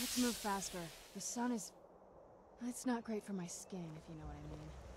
Let's move faster. The sun is... It's not great for my skin, if you know what I mean.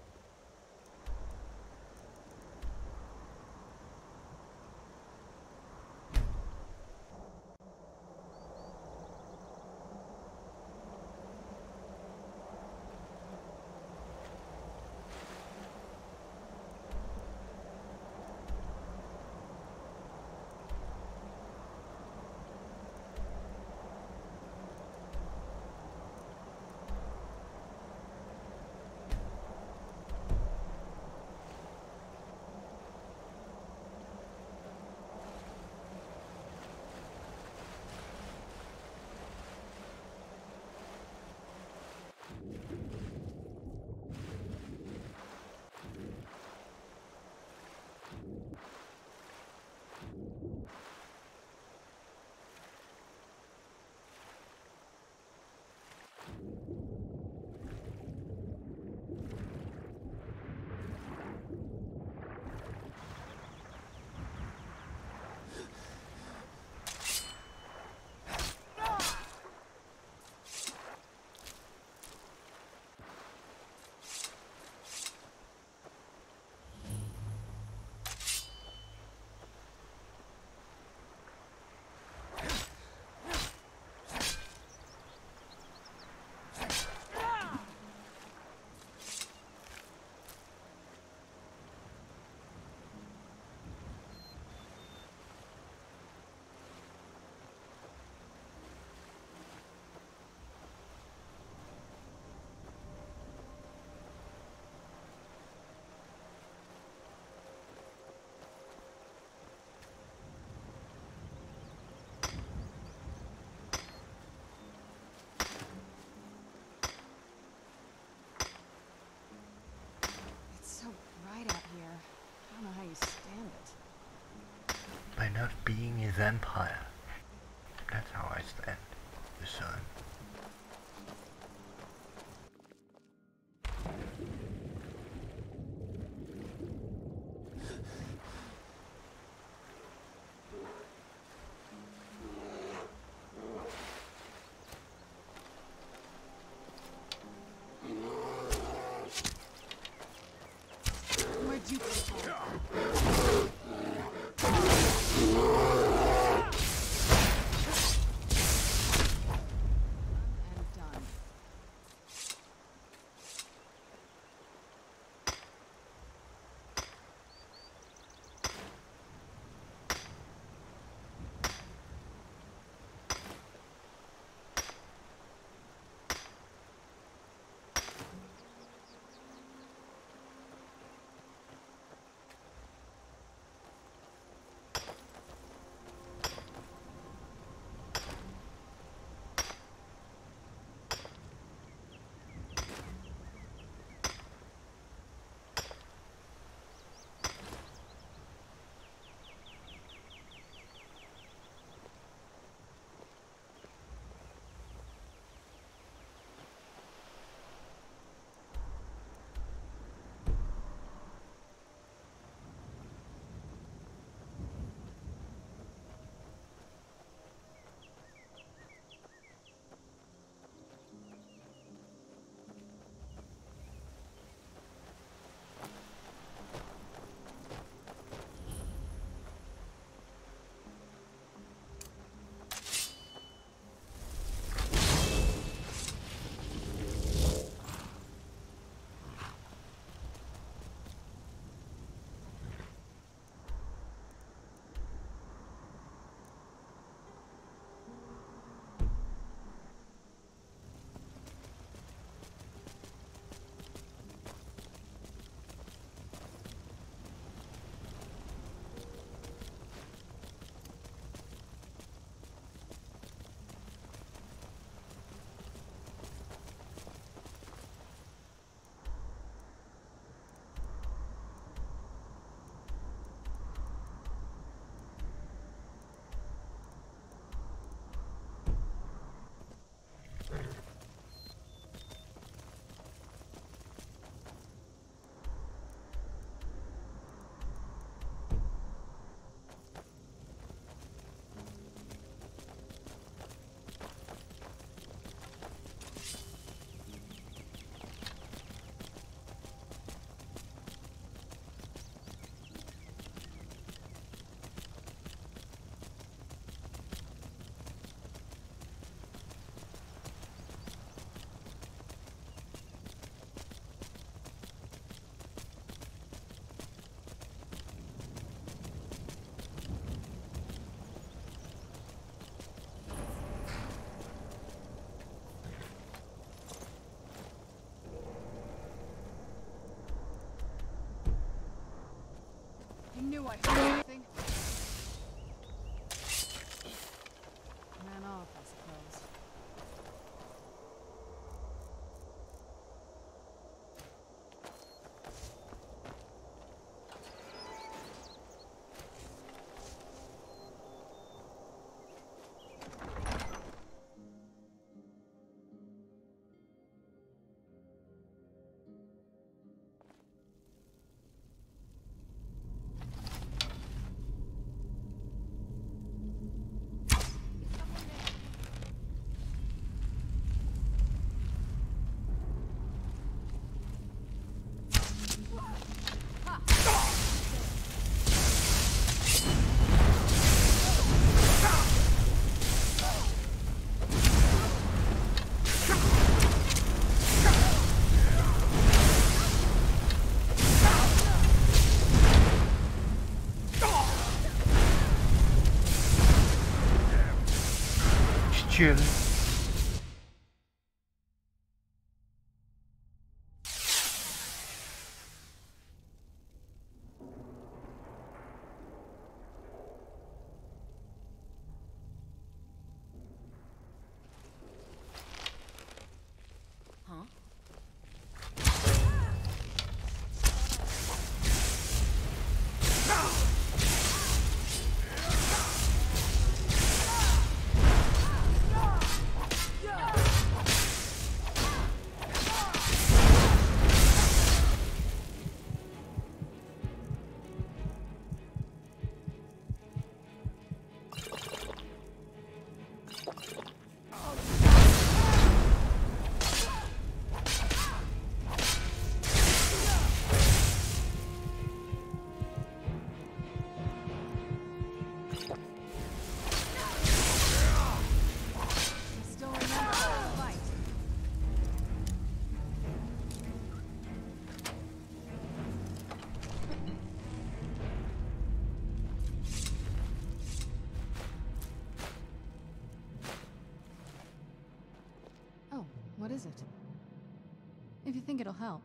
Not being his empire. That's how I stand the sun. You knew I'd heard something. Just is it? If you think it'll help.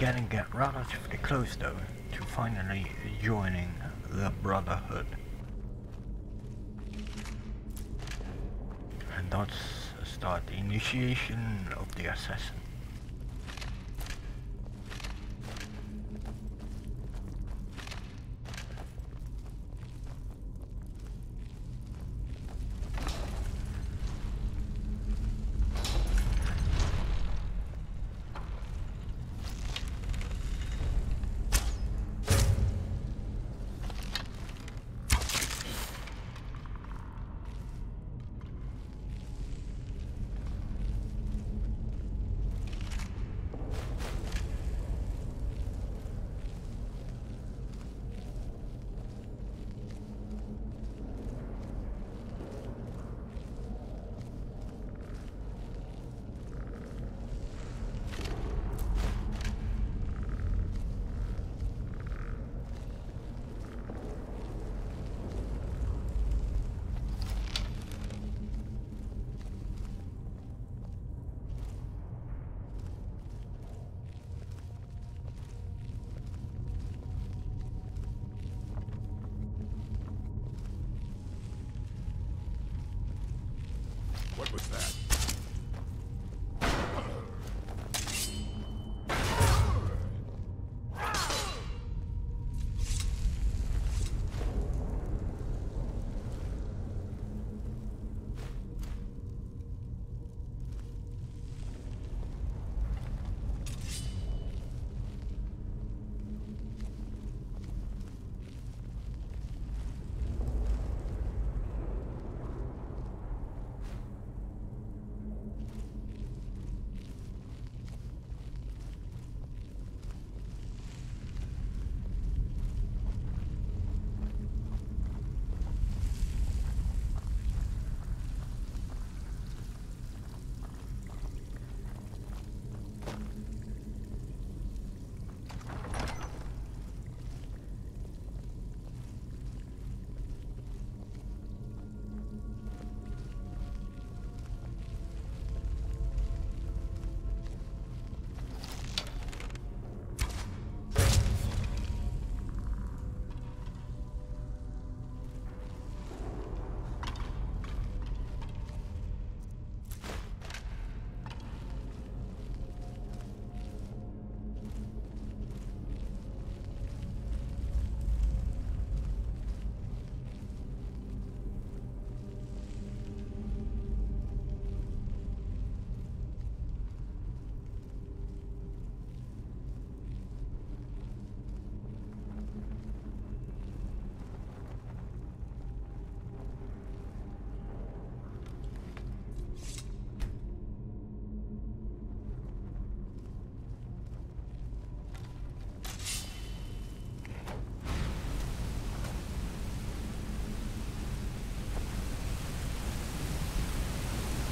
Getting get relatively close though to finally joining the Brotherhood. And that's start the initiation of the assassin.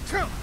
Something's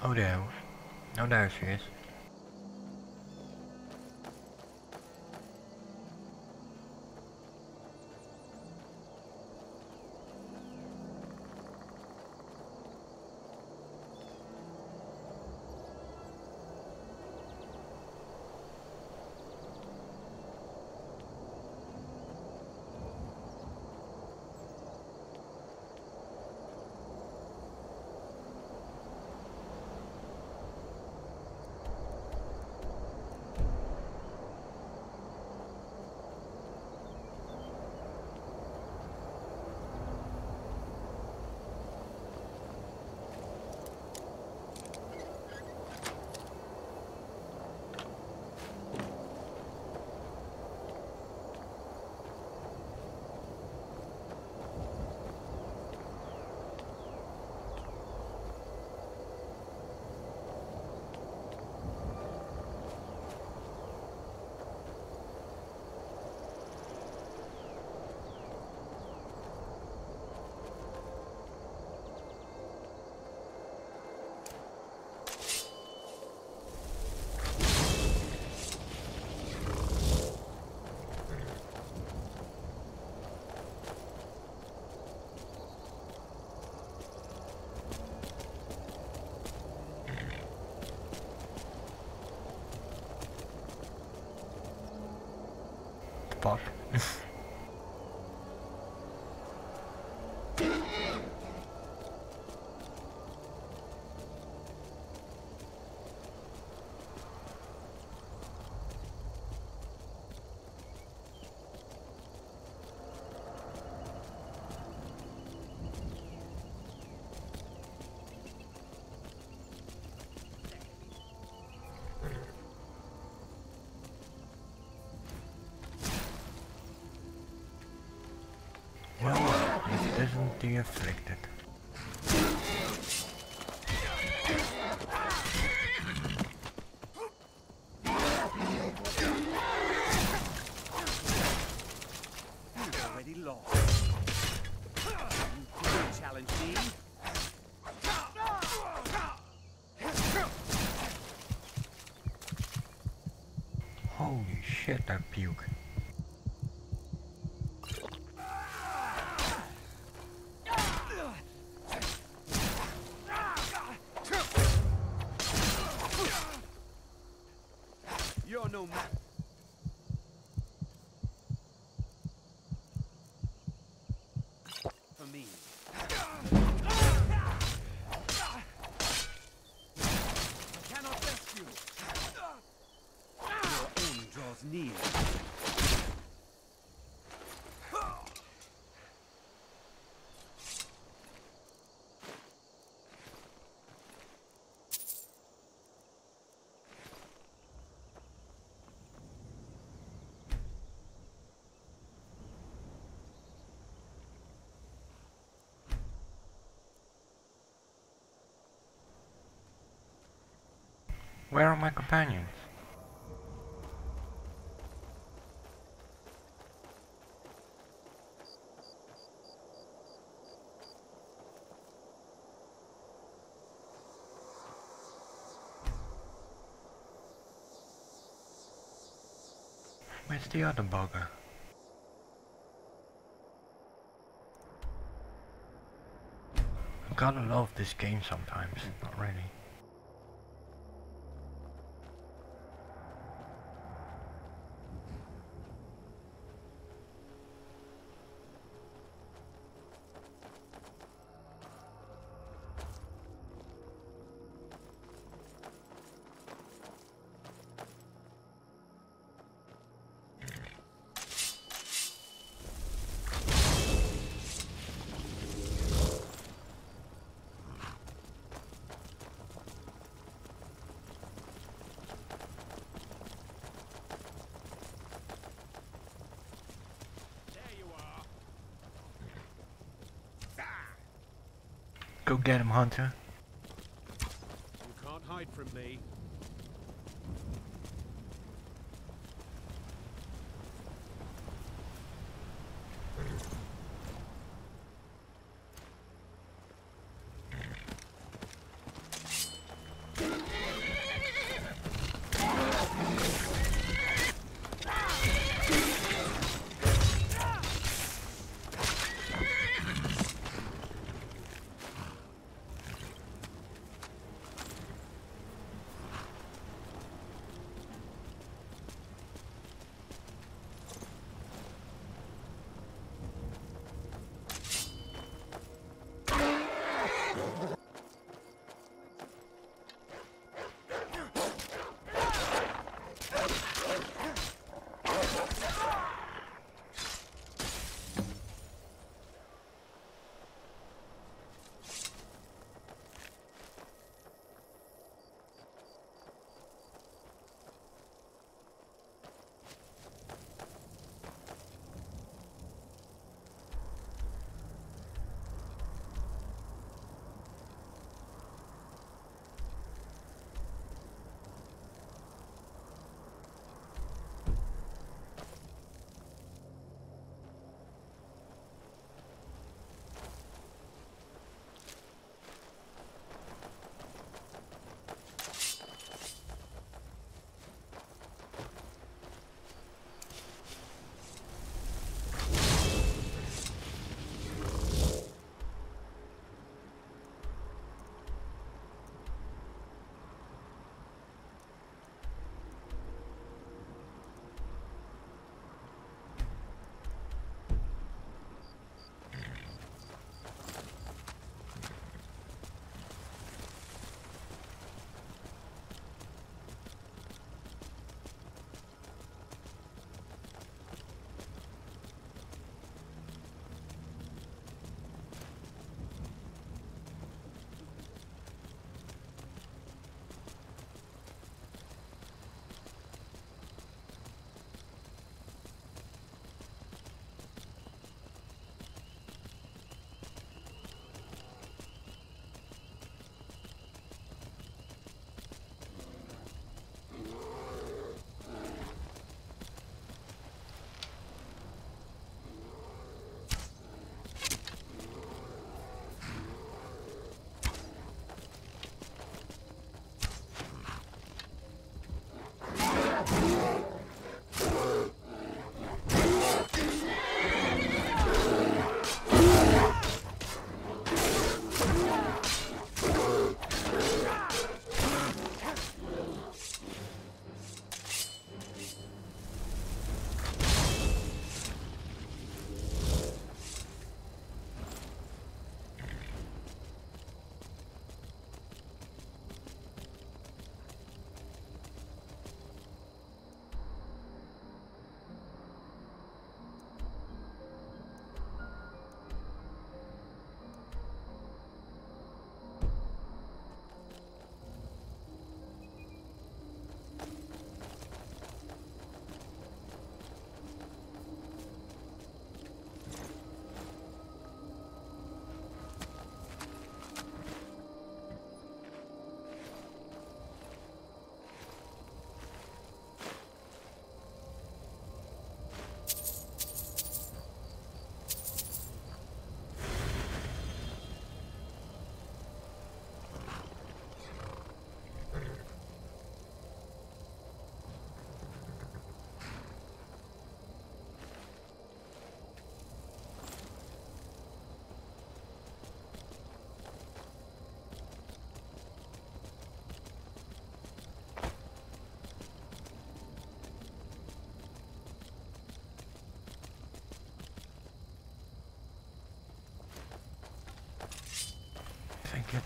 Oh, there. Oh, there she is. Fuck. isn't the afflicted. Already lost. You couldn't challenge me. Holy shit, that puke. Where are my companions? Where's the other bugger? I gotta love this game sometimes, not really. There you are. Go get him, Hunter.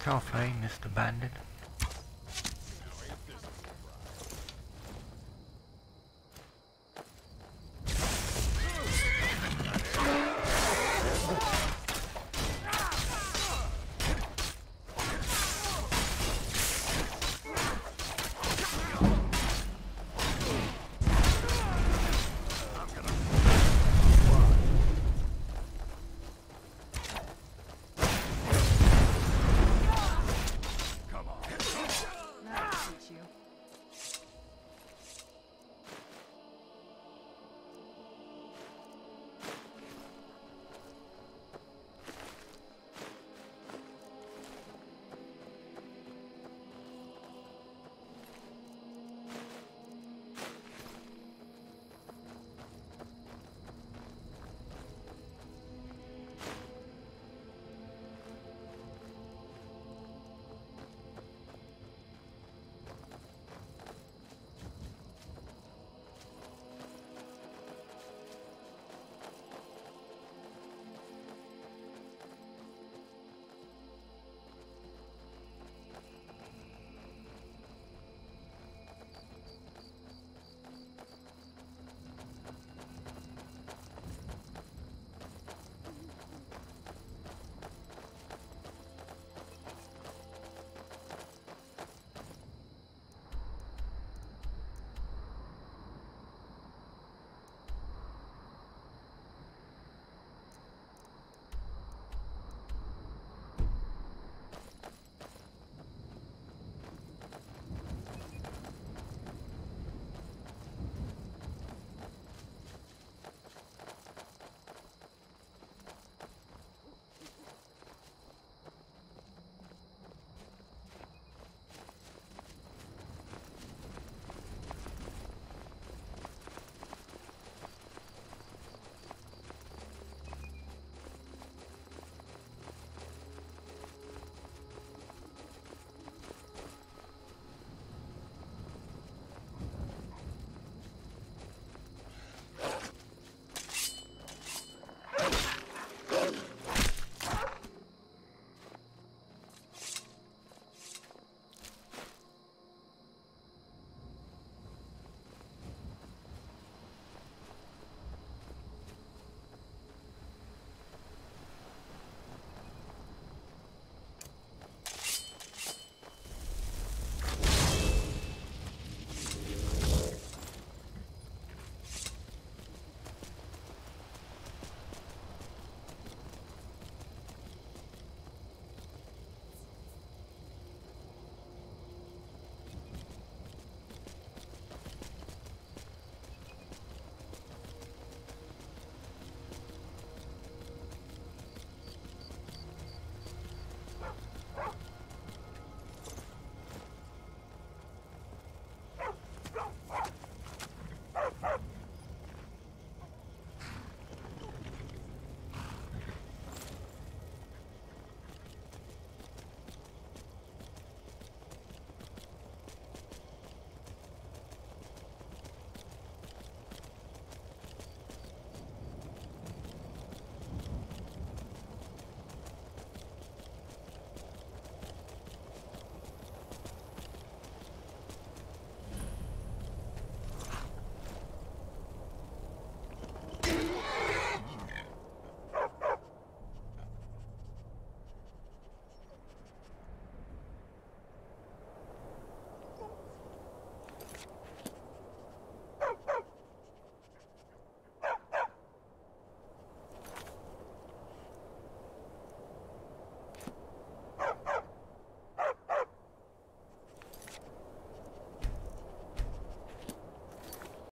Coffee, Mr. Bandit.